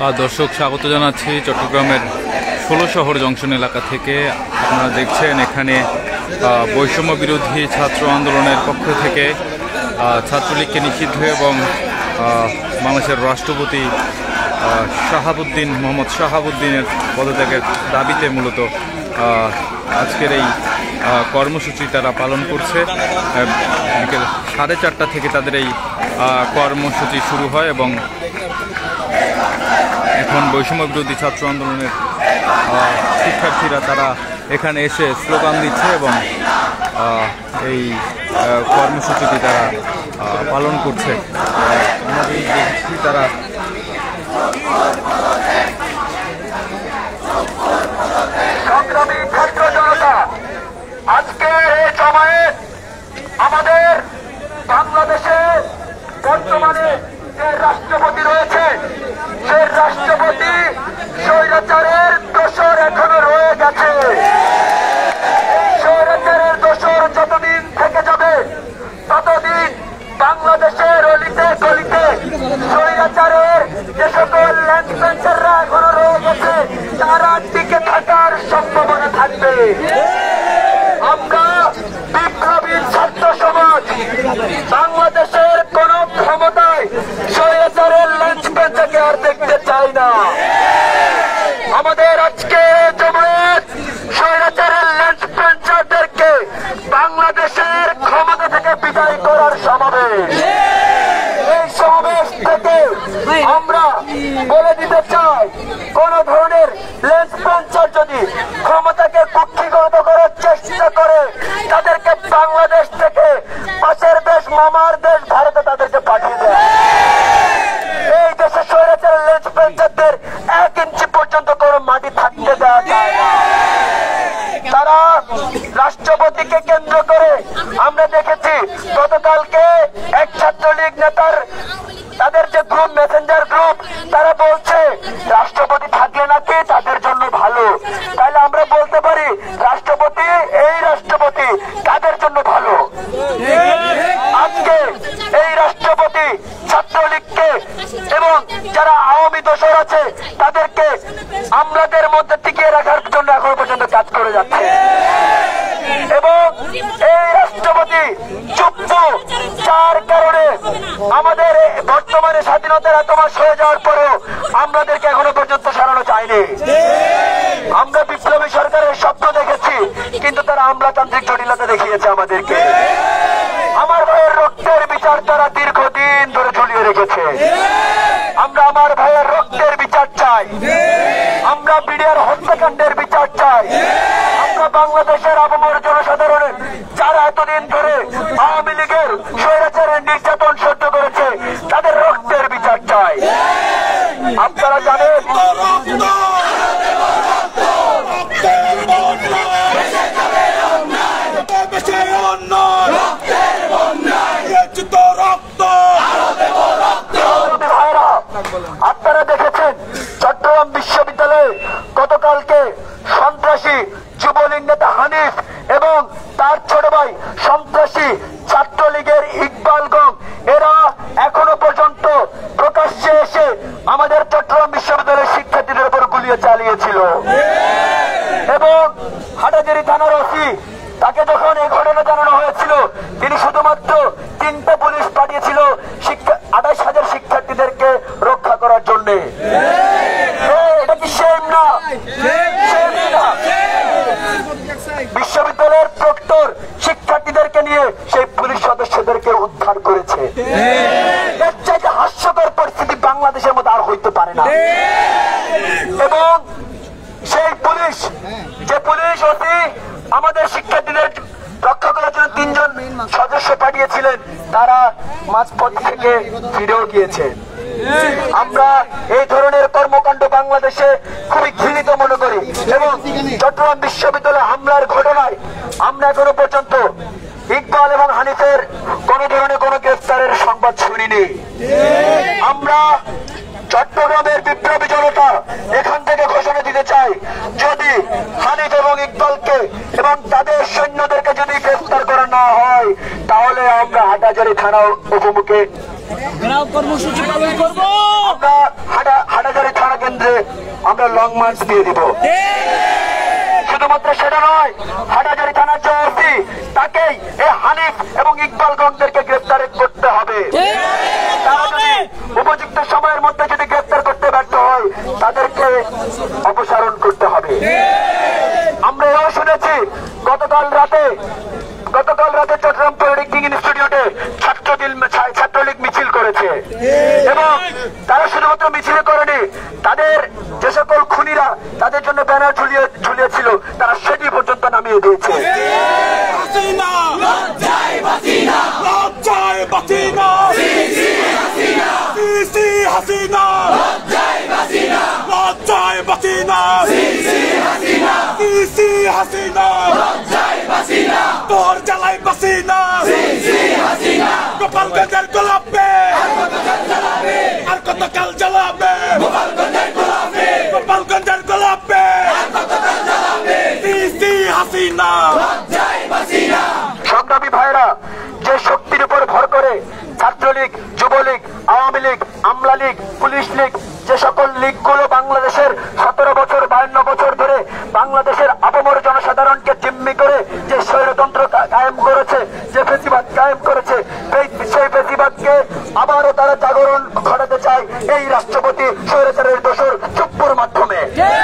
দর্শক, স্বাগত জানাচ্ছি চট্টগ্রামের ষোলো শহর জংশন এলাকা থেকে। আপনারা দেখছেন এখানে বৈষম্য বিরোধী ছাত্র আন্দোলনের পক্ষ থেকে ছাত্রলীগকে নিষিদ্ধ এবং বাংলাদেশের রাষ্ট্রপতি শাহাবুদ্দিন, মোহাম্মদ শাহাবুদ্দিনের পদত্যাগের দাবিতে মূলত আজকের এই কর্মসূচি তারা পালন করছে। বিকেল সাড়ে চারটা থেকে তাদের এই কর্মসূচি শুরু হয় এবং এখন বৈষম্য বিরোধী ছাত্র আন্দোলনের শিক্ষার্থীরা তারা এখানে এসে স্লোগান দিচ্ছে এবং এই কর্মসূচিটি তারা পালন করছে। তারা আমাদের বাংলাদেশে বর্তমানে যে রাষ্ট্রপতি রয়েছে সেই রাষ্ট্রপতি স্বৈরাচারের দোষর এখনও রয়ে গেছে। স্বৈরাচারের দোষর যতদিন থেকে যাবে, ততদিন বাংলাদেশের অলিতে গলিতে স্বৈরাচারের যে সকল ল্যান্ডপেন্সাররা এখনও রয়ে গেছে, তারা টিকে থাকার সম্ভাবনা থাকবে। আমরা বিপ্লবী ছাত্র সমাজ, বাংলাদেশের কোন ক্ষমতায় স্বৈরাচারের ল্যান্ডপেন্সারকে আর দেখতে চাই না এবং এই রাষ্ট্রপতি চুপ্প, যার কারণে আমাদের বর্তমানে স্বাধীনতার এত মাস হয়ে যাওয়ার পরেও আমাদেরকে এখনও পর্যন্ত সারানো যায়নি। আমরা বিপ্লবী সরকারের স্বপ্ন দেখেছি, কিন্তু তারা আমলাতান্ত্রিক জটিলতা দেখিয়েছে আমাদেরকে। আমার ভাইয়ের রক্তের বিচার তারা দীর্ঘদিন ধরে ঝুলিয়ে রেখেছে। আমরা আমার ভাইয়ের রক্তের বিচার চাই। আমরা বিডিআর হত্যাকাণ্ডের বিচার চাই। আমরা বাংলাদেশের আবমর জনসাধারণের যারা এতদিন ধরে আওয়ামী লীগের স্বৈরাচারের নির্যাতন সহ্য করেছে, তাদের রক্তের বিচার চাই। আপনারা জানেন আপনারা দেখেছেন, চট্টগ্রাম বিশ্ববিদ্যালয়ে গতকালকে সন্ত্রাসী হানিফ এবং তার ছোট ভাই সন্ত্রাসী ছাত্রলীগের ইকবাল গং, এরা এখনও পর্যন্ত প্রকাশ্যে এসে আমাদের চট্টগ্রাম বিশ্ববিদ্যালয়ের শিক্ষার্থীদের উপর গুলিয়ে চালিয়েছিল। এবং হাটাজারি থানার ওসি, তাকে যখন এই ঘটনা জানানো হয়েছিল, তিনি শুধুমাত্র তিনটা পুলিশ পাঠিয়েছিল শিক্ষা আঠাশ হাজার শিক্ষার্থীদেরকে রক্ষা করার জন্য এটা কি সেম না Shame না? বিশ্ববিদ্যালয়ের প্রক্টর শিক্ষার্থীদেরকে নিয়ে সেই পুলিশ সদস্যদেরকে উদ্ধার করেছে এর চাইতে হাস্যকর পরিস্থিতি বাংলাদেশের মধ্যে আর হইতে পারে না এবং সেই পুলিশ যে পুলিশ অতি আমাদের শিক্ষার্থীদের রক্ষা করার জন্য তিনজন সদস্য পাঠিয়েছিলেন তারা মাঝপথ থেকে ফিরেও গিয়েছে। আমরা এই ধরনের কর্মকাণ্ড বাংলাদেশে খুবই ঘৃণিত মনে করি এবং চট্টগ্রাম বিশ্ববিদ্যালয় হামলার ঘটনায় আমরা এখনও পর্যন্ত ইকবাল এবং হানিফের কোন ধরনের কোন গ্রেফতারের সংবাদ শুনিনি। আমরা চট্টগ্রামের বিপ্লবী জনতা এখান থেকে ঘোষণা দিতে চাই যদি হানিফ এবং ইকবালকে এবং তাদের সৈন্যদেরকে যদি গ্রেফতার করা না হয় তাহলে আমরা হাটাজারি থানা অভিমুখে কর্মসূচি পালন করব। আমরা হাটাজারি থানা কেন্দ্রে আমরা লং মার্চ দিয়ে দিব। শুধুমাত্র সেটা নয় হাটাজারি থানার যে ওসি তাকেই এ হানিফ এবং ইকবাল গঞ্জদেরকে গ্রেপ্তার করতে হবে তারা যদি উপযুক্ত সময়ের মধ্যে যদি গ্রেপ্তার করতে ব্যর্থ হয় তাদেরকে অপসারণ করতে হবে আমরা এও শুনেছি গতকাল রাতে গতকাল রাতে চট্টগ্রাম পলিটেকনিক ইনস্টিটিউটে ছাত্রদিল ছাত্রলীগ মিছিল করেছে এবং তারা শুধুমাত্র মিছিল করেনি তাদের যে সকল খুনিরা তাদের জন্য ব্যানার ঝুলিয়ে ঝুলিয়েছিল তারা সেটি পর্যন্ত নামিয়ে দিয়েছে হাসিনা লজ্জায় বাসিনা লজ্জায় বাসিনা সিসি হাসিনা সিসি হাসিনা লজ্জায় বাসিনা লজ্জায় বাসিনা সিসি হাসিনা সিসি হাসিনা লজ্জায় বাসিনা তোর জ্বালায় Yeah.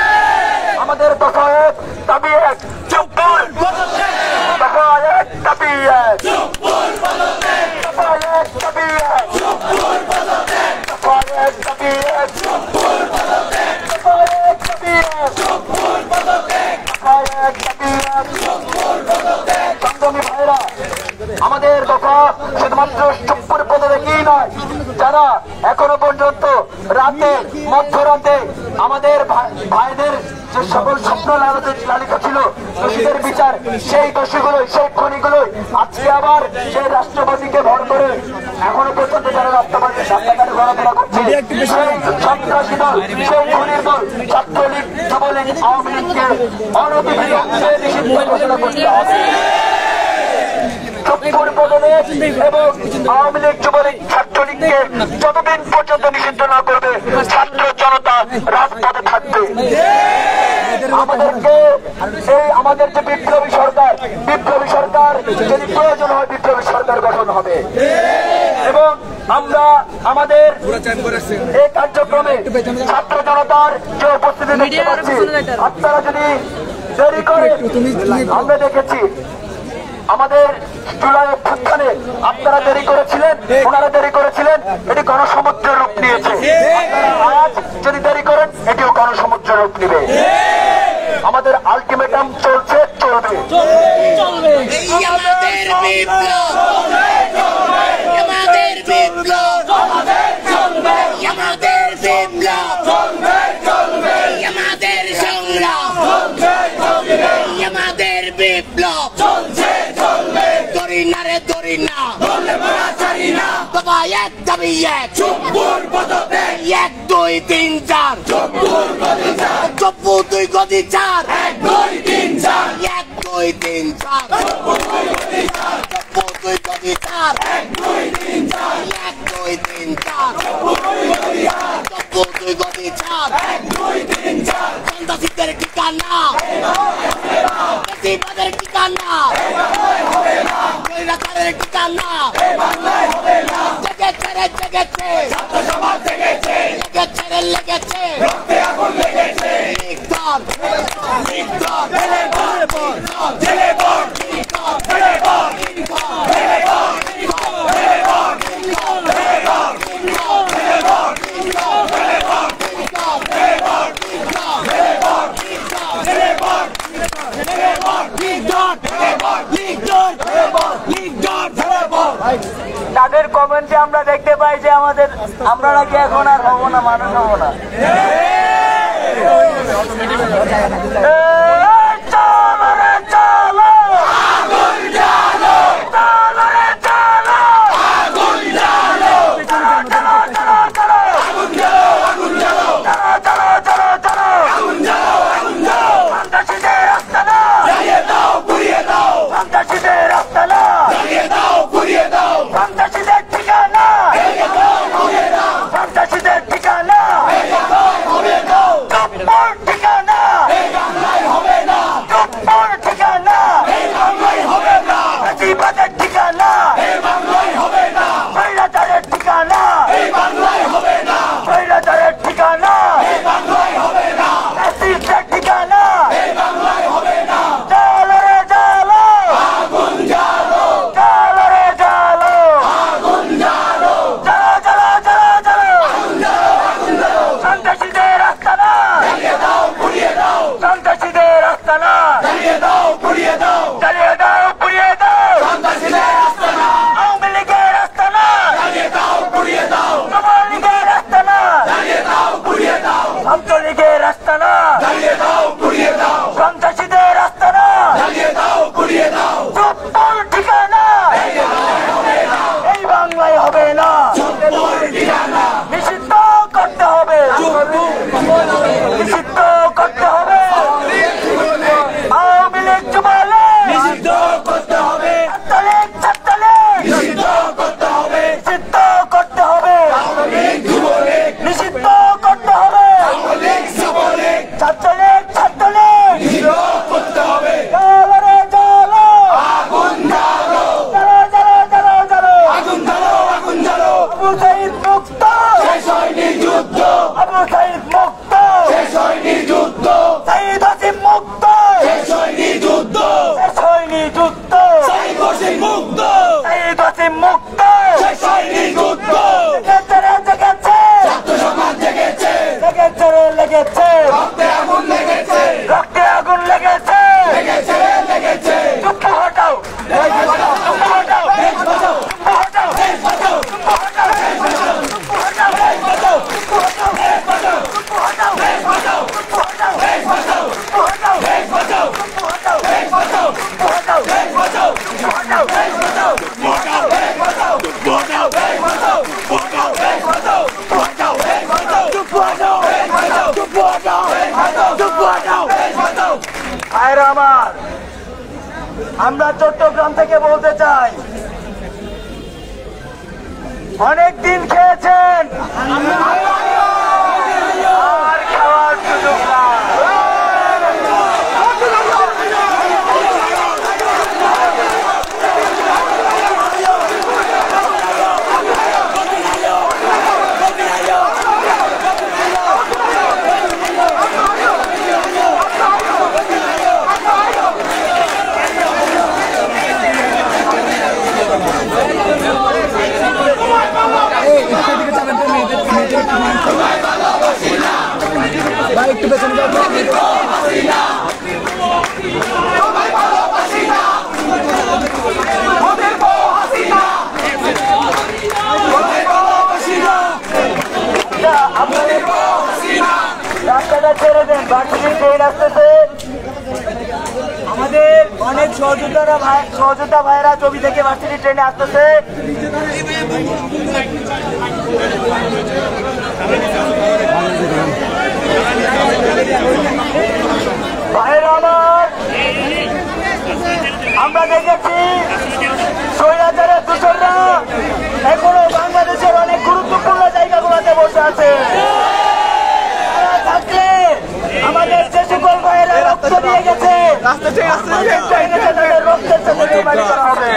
ছিল দোষীদের বিচার। সেই দোষীগুলোই সেই খনিগুলোই আজকে আবার সেই রাষ্ট্রপতিকে ভর করে এখনও পর্যন্ত যারা রাস্তাঘাটে ঘোরাফেরা করছে সেই সন্ত্রাসী দল সেই খনির দল ছাত্রলীগ যুবলীগ আওয়ামী লীগকে নিষিদ্ধ ঘোষণা করতে হবে। এবং আওয়ামী লীগ যুবলীগ ছাত্রলীগকে যতদিন পর্যন্ত নিষিদ্ধ না করবে ছাত্র জনতা রাজপথে থাকবে। আমাদেরকে এই আমাদের যে বিপ্লবী সরকার বিপ্লবী সরকার যদি প্রয়োজন হয় বিপ্লবী সরকার গঠন হবে। এবং আমরা আমাদের এই কার্যক্রমে ছাত্র জনতার যে উপস্থিতি দেখতে পাচ্ছি আপনারা যদি দেরি করে আমরা দেখেছি আমাদের জুলাই অভ্যুত্থানে আপনারা দেরি করেছিলেন ওনারা দেরি করেছিলেন এটি গণসমুদ্রের রূপ নিয়েছে। আজ যদি দেরি করেন এটিও গণসমুদ্রের রূপ নিবে। এক দাবি এক। এক দুই তিন চার। চপ্পু দুই গদি চার। এক দুই তিন চার। এক দুই তিন চার। চপ্পু দুই গদি চার। এক দুই তিন চার। এক দুই তিন চার। চপ্পু দুই গদি চার। এক দুই তিন চার। সন্ত্রাসীদের ঠিকানা। বেশিবাদের ঠিকানা। কৈরাকারের ঠিকানা জেগেছে রে জেগেছে লেগেছে। রে লেগেছে। জেলে বল তাদের কমেন্টে আমরা দেখতে পাই যে আমাদের আমরা কি এখন আর হব না মানুষ হব না? চট্টগ্রাম থেকে বলতে চাই। অনেক দিন খেয়েছেন। রাস্তাটা ছেড়ে দেন ট্রেন আসতেছে। আমাদের অনেক সহযোদ্ধারা ভাই সহযোদ্ধা ভাইরা ছবি থেকে ভার্সিটি ট্রেনে আসতেছে। ভাইরা আমার আমরা দেখেছি স্বৈরাচারের দূষণরা এখনও বাংলাদেশের অনেক গুরুত্বপূর্ণ জায়গাগুলোতে বসে আছে। থাকলে আমাদের যে সকল ভাইয়েরা রক্ত দিয়ে গেছে আমাদের চাইনিজে তাদের রক্তের সাথে বেইমানি করা হবে।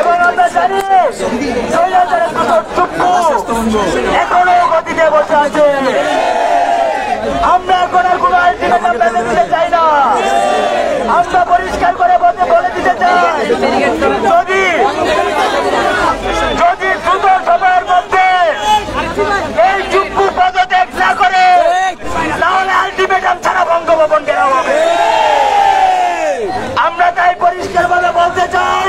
এবং আমরা জানি স্বৈরাচারের দূষণ চুপ্পু এখনও গতিতে বসে আছে। আমরা এখন আর কোনো আলটিমেটাম দিতে চাই না। আমরা পরিষ্কার করে বলতে বলে দিতে চাই। যদি যদি দ্রুত সময়ের মধ্যে এই চুপ্পু পদত্যাগ না করে তাহলে আলটিমেটাম ছাড়া বঙ্গভবন ঘেরাও হবে। আমরা তাই পরিষ্কার ভাবে বলতে চাই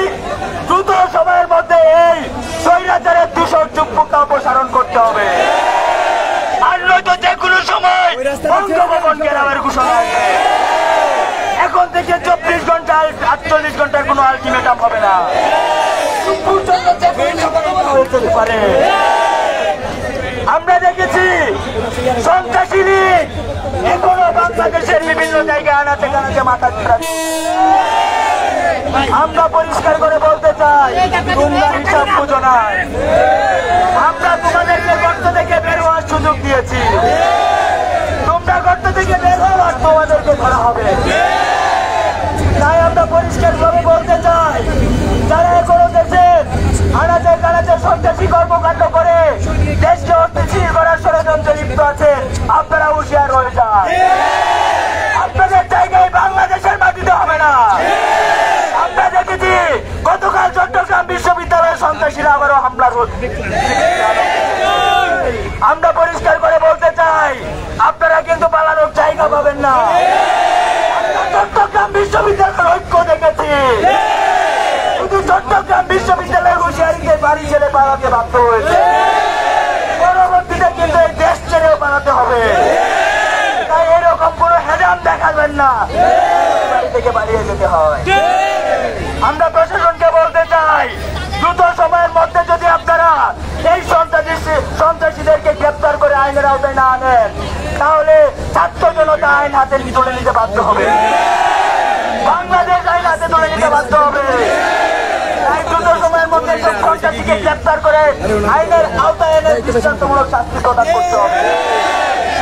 দ্রুত সময়ের মধ্যে এই স্বৈরাচারের দূষণ চুপ্পুকে অপসারণ করতে হবে। আর নয়তো যে কোনো সময় বঙ্গভবন ঘেরাওয়ের ঘোষণা আছে এখন থেকে চব্বিশ ঘণ্টা আটচল্লিশ ঘণ্টার কোনো আলটিমেটাম হবে না। আমরা দেখেছি, সন্ত্রাসী লীগ এখনও বাংলাদেশের বিভিন্ন জায়গায় আনাতে কানাতে মাথা। আমরা পরিষ্কার করে বলতে চাই তোমরা হিসাব বুঝো না। আমরা তোমাদেরকে গর্ত থেকে বের হওয়ার সুযোগ দিয়েছি। তোমরা গর্ত থেকে বের হও আর তোমাদেরকে ধরা হবে তাই আমরা পরিষ্কার ভাবে বলতে চাই যারা এখনও দেশের আনাচে কানাচে সন্ত্রাসী কর্মকাণ্ড করে দেশকে অস্থিতিশীল করার ষড়যন্ত্রে লিপ্ত আছে আপনারা হুঁশিয়ার হয়ে যান। আপনাদের জায়গায় বাংলাদেশের মাটিতে হবে না। আমরা দেখেছি গতকাল চট্টগ্রাম বিশ্ববিদ্যালয়ের সন্ত্রাসীরা আবারও হামলা আমরা পরিষ্কার করে বলতে চাই, আপনারা কিন্তু পালানোর জায়গা পাবেন না। চট্টগ্রাম বিশ্ববিদ্যালয়ের ঐক্য দেখেছি। শুধু চট্টগ্রাম বিশ্ববিদ্যালয়ের বাড়ি ছেড়ে পালাতে বাধ্য হয়েছে। পরবর্তীতে কিন্তু এই দেশ ছেড়েও পালাতে হবে। তাই এরকম কোনো হেজাম দেখাবেন না। বাড়ি থেকে পালিয়ে যেতে হয়। আমরা প্রশাসনকে বলতে চাই, দ্রুত সময়ের মধ্যে যদি আপনারা এই সন্ত্রাসী সন্ত্রাসীদেরকে গ্রেপ্তার করে আইনের আওতায় না আনেন, তাহলে ছাত্র জনতা আইন হাতে তুলে নিতে বাধ্য হবে। বাংলাদেশ আইন হাতে তুলে নিতে বাধ্য হবে। গ্রেপ্তার করে আইনের আওতায় এনে দৃষ্টান্তমূলক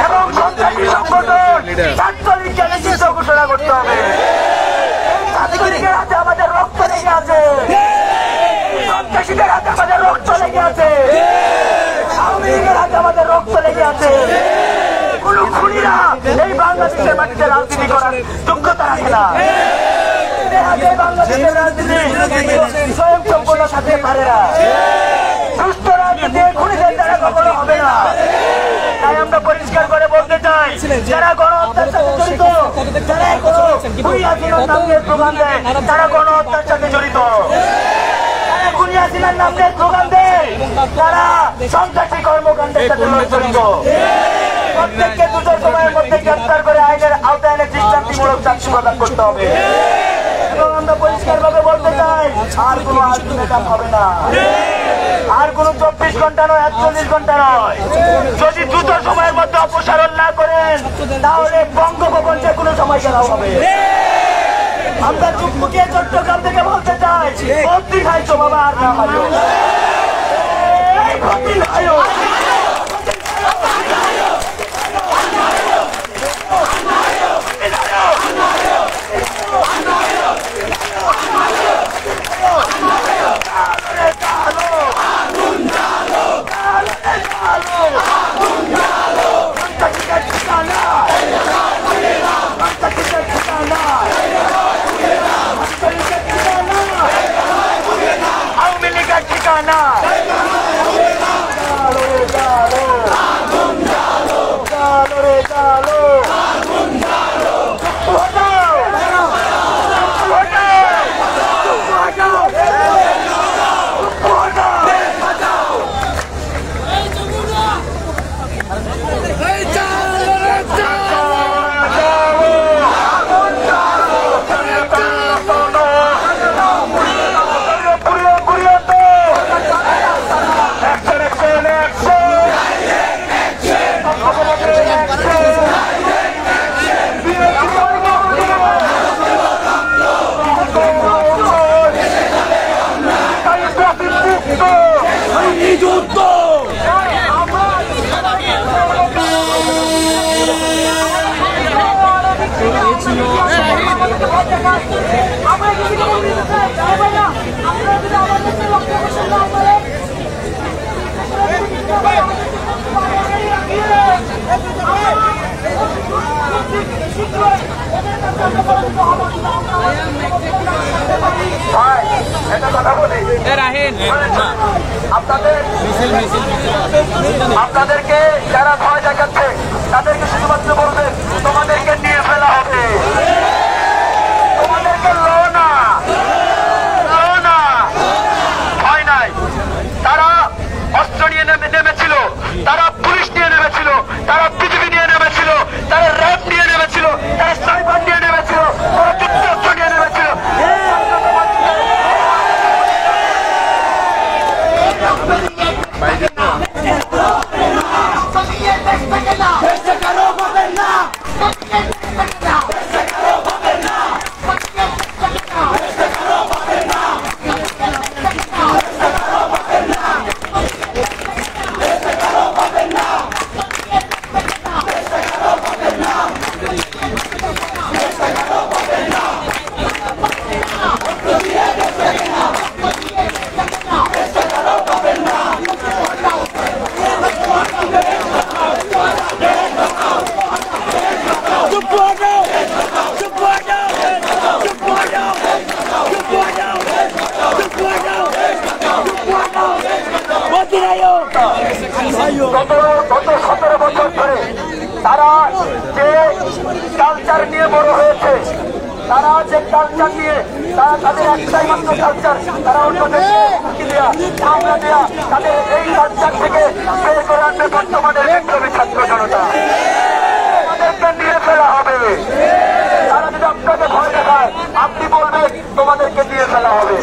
এবং সন্ত্রাসী সংগঠন ছাত্রলীগকে নিষিদ্ধ ঘোষণা করতে হবে। হাতে আমাদের রক্ত লেগে আছে। রক্ত লেগে আছে। আওয়ামী লীগের আমাদের রক্ত লেগে আছে। কোন খুনিরা এই বাংলাদেশের মাটিতে রাজনীতি করার যোগ্যতা রাখে না। বাংলাদেশের রাজনীতি স্বয়ং সম্পূর্ণ সাথে পারে না। সুস্থ রাজনীতি খুনিদের দ্বারা কখনো হবে না। তাই আমরা পরিষ্কার করে বলতে চাই যারা গণহত্যার সাথে জড়িত যারা এখনও খুনিয়াসিনার নামে স্লোগান দেয় তারা গণহত্যার সাথে জড়িত। যারা খুনিয়াসিনার নামে স্লোগান দেয় তারা সন্ত্রাসী কর্মকাণ্ডের সাথে জড়িত। প্রত্যেককে দুটোর সময়ের মধ্যে গ্রেপ্তার করে আইনের আওতায় এনে দৃষ্টান্তিমূলক শাস্তি প্রদান করতে হবে এবং আমরা পরিষ্কার ভাবে বলতে চাই আর কোনো আলটিমেটাম হবে না। আর কোন চব্বিশ ঘণ্টা নয়, একচল্লিশ ঘণ্টা নয়। যদি দ্রুত সময়ের মধ্যে অপসারণ না করেন, তাহলে বঙ্গভবন যে কোনো সময় ঘেরাও হবে। আমরা চুপমুখে চট্টগ্রাম থেকে বলতে চাই ভর্তি খাইছো বাবা আর না খাইও এই ভর্তি খাইও আওয়ামী লীগের ঠিকানা জালো রে জালো জালো রে জালো চুপ হটাও চুপ হটাও চুপ হটাও চুপ হটাও পুরিয়ে পুরিয়ে তো অ্যাকশন অ্যাকশন অ্যাকশন যুদ্ধ আমরা যদি কোনো দিতে চাই যাবে না আমরা যদি আমাদের যে লক্ষ্য পোষণ না করে ভাই একটা কথা বলি আপনাদের আপনাদেরকে যারা ভয় দেখাচ্ছে তাদেরকে শুধুমাত্র বলবেন তোমাদেরকে নিয়ে ফেলা হবে। তোমাদেরকে লো না। লো না। ভয় নাই। তারা অস্ত্র নিয়ে নেমে নেমেছিল। তারা পুলিশ নিয়ে নেমেছিল। তারা বিজেপি নিয়ে নেমেছিল। তারা র্যাব নিয়ে নেমেছিল। তারা সাইবার নিয়ে গত গত সতেরো বছর ধরে তারা যে কালচার নিয়ে বড় হয়েছে, তারা যে কালচার নিয়ে তারা তাদের একটাই মাত্র কালচার তারা অন্যদের দেওয়া হামলা এই কালচার থেকে বের করে আনবে বর্তমানে বিপ্লবী ছাত্র জনতা। ফেলা হবে। তারা যদি আপনাকে ভয় দেখায়, আপনি বলবেন, তোমাদেরকে দিয়ে ফেলা হবে।